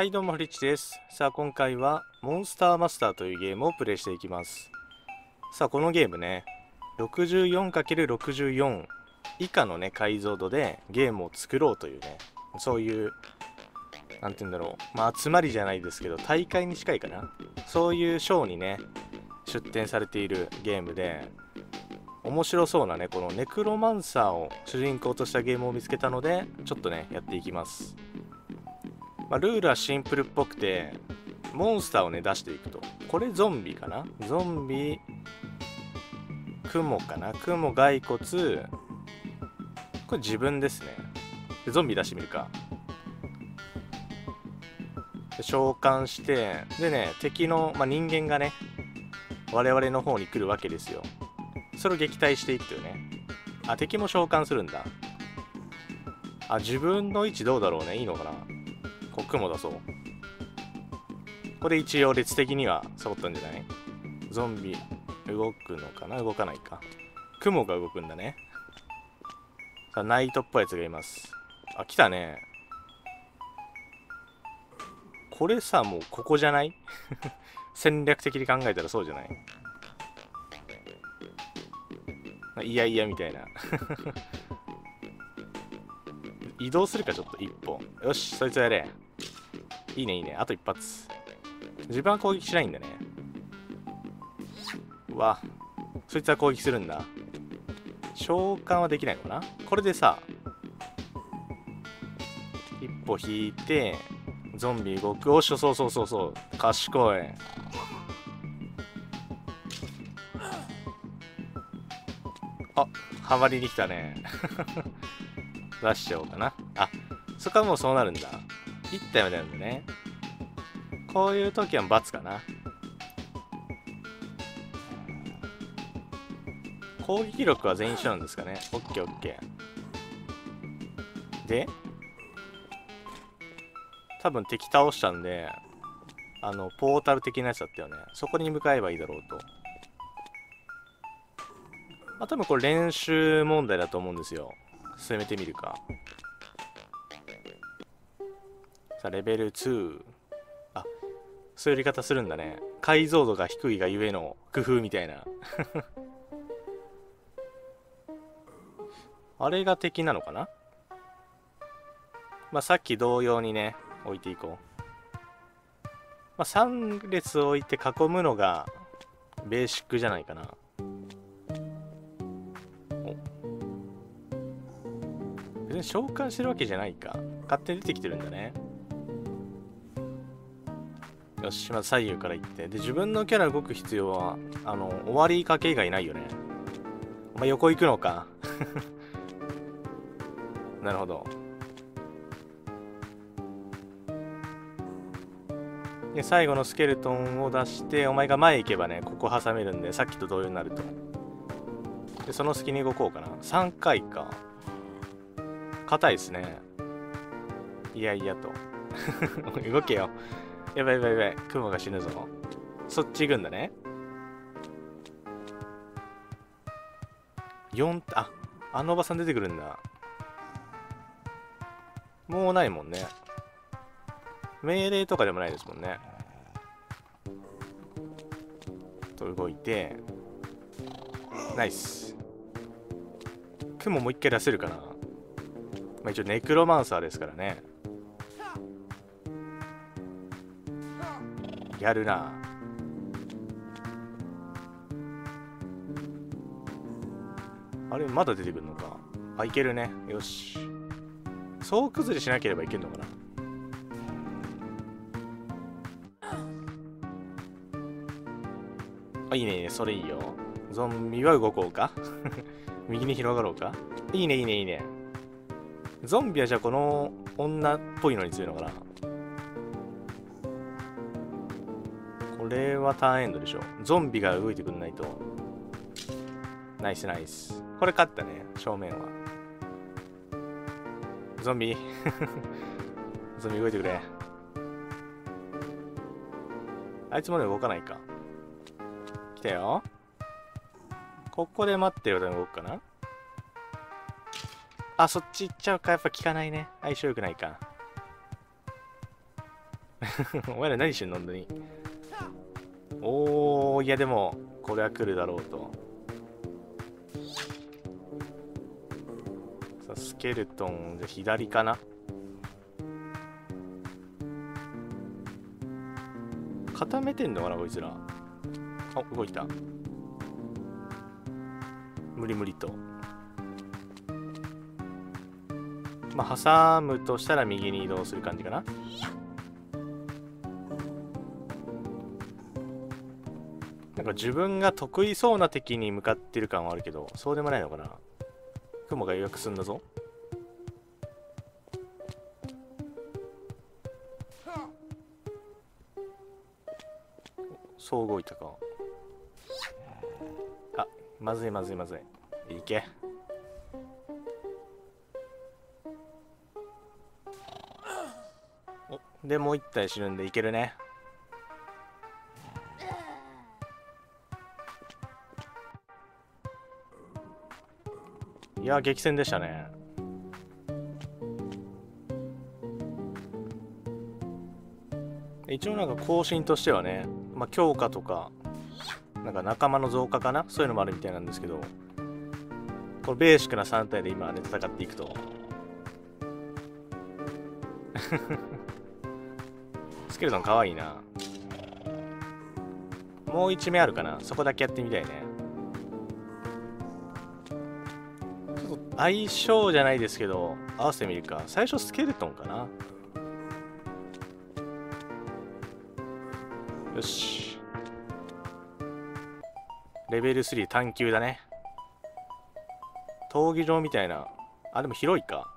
はいどうもフリッチです。さあ今回はモンスターマスターというゲームをプレイしていきます。さあこのゲームね 64×64 以下のね解像度でゲームを作ろうというねそういう何て言うんだろう。まあ集まりじゃないですけど大会に近いかな。そういうショーにね出展されているゲームで面白そうなねこのネクロマンサーを主人公としたゲームを見つけたのでちょっとねやっていきます。まあ、ルールはシンプルっぽくてモンスターをね出していくと。これゾンビかな？ゾンビクモかな？クモ骸骨。これ自分ですね。でゾンビ出してみるか。召喚してでね敵の、まあ、人間がね我々の方に来るわけですよ。それを撃退していくというね。あ敵も召喚するんだ。あ自分の位置どうだろうね？いいのかな？こ雲出そう。これ一応列的には揃ったんじゃない？ゾンビ動くのかな？動かないか。雲が動くんだね。さあナイトっぽいやつがいます。あ来たね。これさもうここじゃない？戦略的に考えたらそうじゃない？いやいやみたいな。移動するかちょっと一歩よしそいつやれ。いいねいいね。あと一発。自分は攻撃しないんだね。うわ。そいつは攻撃するんだ。召喚はできないのかな？これでさ一歩引いてゾンビ動く。おっしょそうそうそうそう。賢い。あハマりに来たね。出しちゃおうかな。あそこはもうそうなるんだ。1体までなんだね。こういう時は×かな。攻撃力は全員一緒なんですかね。OKOK で多分敵倒したんであのポータル的なやつだったよね。そこに向かえばいいだろうと。まあ多分これ練習問題だと思うんですよ。進めてみるか。さあレベル2あそういうやり方するんだね。解像度が低いがゆえの工夫みたいな。あれが敵なのかな？まあさっき同様にね置いていこう。まあ3列置いて囲むのがベーシックじゃないかな。別に召喚してるわけじゃないか。勝手に出てきてるんだね。し、ま左右から行って。で、自分のキャラ動く必要は、あの、終わりかけ以外ないよね。お前横行くのか。なるほど。で、最後のスケルトンを出して、お前が前行けばね、ここ挟めるんで、さっきと同様になると。で、その隙に動こうかな。3回か。硬いですね。いやいやと。動けよ。やばいやばいやばい。雲が死ぬぞ。そっち行くんだね。4あ、あのおばさん出てくるんだ。もうないもんね。命令とかでもないですもんね。と動いて。ナイス。雲もう一回出せるかな。まあ一応ネクロマンサーですからね。やるな。あれまだ出てくるのか。あいけるね。よし。総崩れしなければいけるのかな。あいいねいいね。それいいよ。ゾンビは動こうか。右に広がろうか。いいねいいねいいね。ゾンビはじゃあこの女っぽいのに強いのかな。これはターンエンドでしょ。ゾンビが動いてくんないと。ナイスナイス。これ勝ったね、正面は。ゾンビ ゾンビ動いてくれ。あいつまで動かないか。来たよ。ここで待ってよ、で動くかなあ、そっち行っちゃうか。やっぱ効かないね。相性良くないか。お前ら何してんの？本当におーいやでもこれは来るだろうと。さあスケルトンじゃ左かな？固めてんのかなこいつら。あ動いた。無理無理と。まあ挟むとしたら右に移動する感じかな。なんか自分が得意そうな敵に向かってる感はあるけどそうでもないのかな？雲が予約すんだぞ。そう動いたか。あまずいまずいまずい。いけ。おでもう一体死ぬんでいけるね。や激戦でしたね。一応なんか更新としてはね、まあ、強化とかなんか仲間の増加かな？そういうのもあるみたいなんですけどこのベーシックな3体で今ね戦っていくと。スケルトンかわいいな。もう1目あるかな？そこだけやってみたいね。相性じゃないですけど合わせてみるか。最初スケルトンかな。よし。レベル3探求だね。闘技場みたいな。あでも広いか。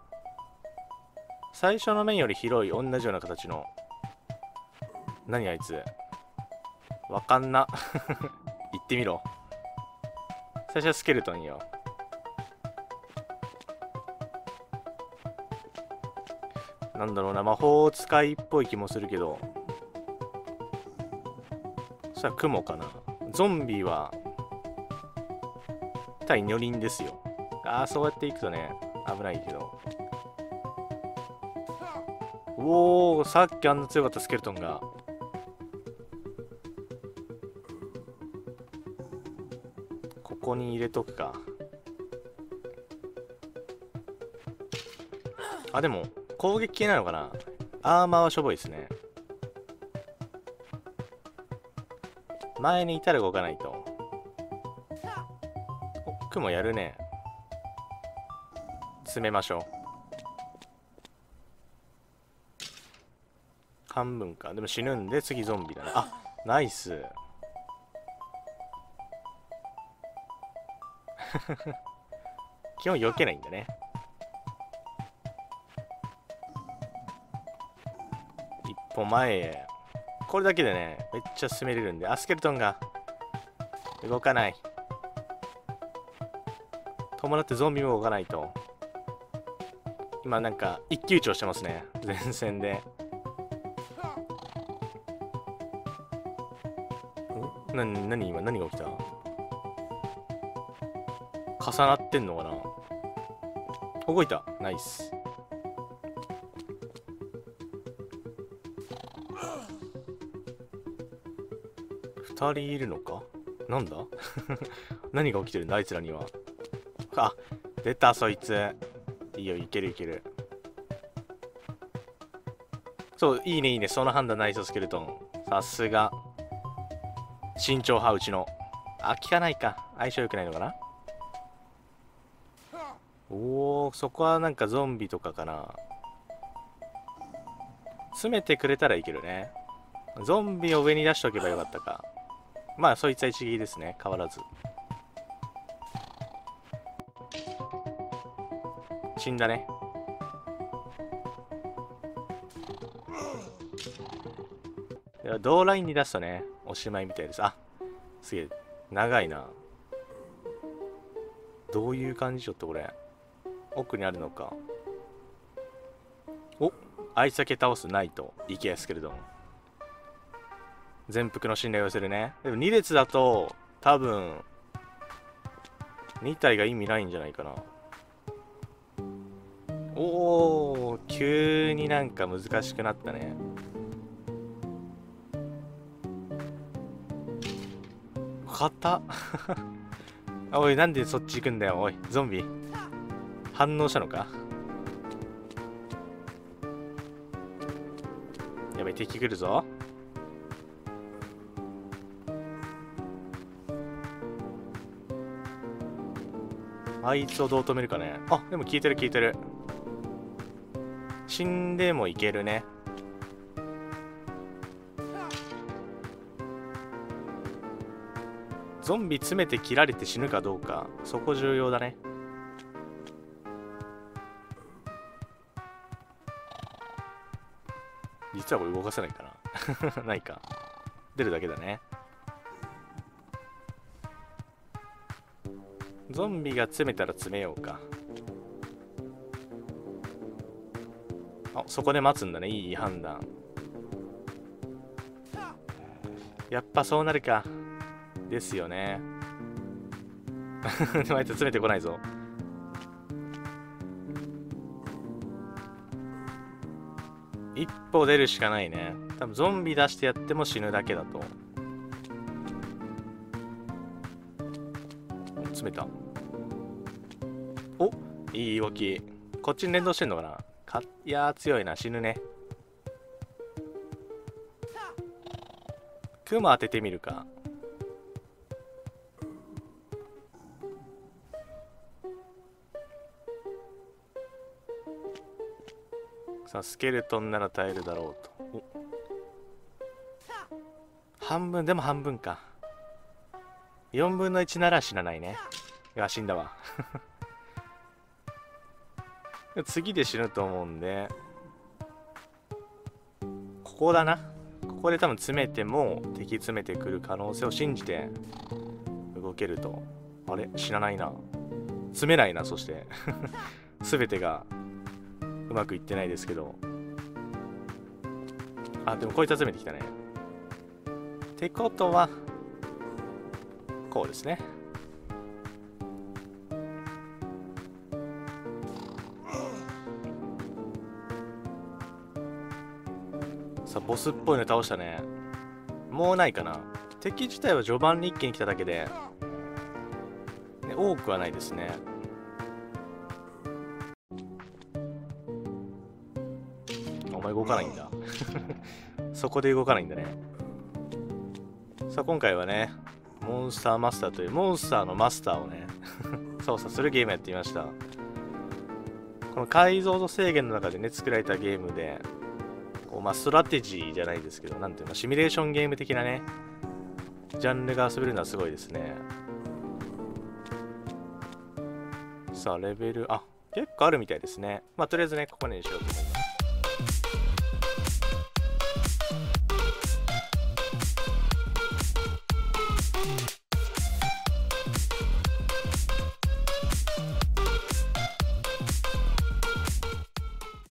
最初の面より広い同じような形の。何あいつ。わかんな。行ってみろ。最初はスケルトンよ。なんだろうな魔法使いっぽい気もするけど。そしたら雲かな。ゾンビは対女輪ですよ。ああそうやっていくとね危ないけど。おおさっきあんな強かったスケルトンが。ここに入れとくか。あでも攻撃系なのかな？アーマーはしょぼいですね。前にいたら動かないと。お雲やるね。詰めましょう。半分か。でも死ぬんで次ゾンビだね。あナイス。基本避けないんだね。歩前へ。これだけでねめっちゃ進めれるんでアスケルトンが。動かない。伴ってゾンビも動かないと。今なんか一騎打ちをしてますね。前線で。ん？何何今何が起きた？重なってんのかな？動いた。ナイス。人いるのか？なんだ？何が起きてるんだあいつらには。あ出たそいつ。いいよいけるいける。そういいねいいね。その判断ナイススケルトン。さすが。身長派うちの。あ効かないか。相性良くないのかな？おおそこはなんかゾンビとかかな。詰めてくれたらいけるね。ゾンビを上に出しておけばよかったか。まあそいつは一撃ですね。変わらず。死んだね。では同ラインに出すとねおしまいみたいです。あすげえ。長いな。どういう感じちょっとこれ。奥にあるのか。おあいつだけ倒す。ナイトイケやすけれども。全幅の信頼を寄せるね。でも2列だと、多分、2体が意味ないんじゃないかな。おー、急になんか難しくなったね。硬っ おい、なんでそっち行くんだよ、おい、ゾンビ。反応したのか？やべ、敵来るぞ。あいつをどう止めるかね。あでも効いてる効いてる。死んでもいけるね。ゾンビ詰めて切られて死ぬかどうか。そこ重要だね。実はこれ動かせないかな。ないか。出るだけだね。ゾンビが詰めたら詰めようか。あそこで待つんだね。いい判断。やっぱそうなるか。ですよね。あいつ詰めてこないぞ。一歩出るしかないね。多分ゾンビ出してやっても死ぬだけだと。詰めた。おいい動き。こっちに連動してんのかな？かいやー強いな。死ぬね。クマ当ててみるか。さあスケルトンなら耐えるだろうと。半分でも半分か。4分の1なら死なないね。いや死んだわ。次で死ぬと思うんでここだな。ここで多分詰めても敵詰めてくる可能性を信じて動けると。あれ？死なないな。詰めないなそして。全てがうまくいってないですけど。あでもこいつ集めてきたね。ってことはこうですね。さあボスっぽいの倒したね。もうないかな。敵自体は序盤に一気に来ただけで、ね、多くはないですね。お前動かないんだ。そこで動かないんだね。さあ今回はねモンスターマスターというモンスターのマスターをね 操作するゲームやってみました。この解像度制限の中でね作られたゲームでこう、まあ、ストラテジーじゃないですけどなんていうのシミュレーションゲーム的なねジャンルが遊べるのはすごいですね。さあレベルあ結構あるみたいですね。まあとりあえずねここにしようと思います。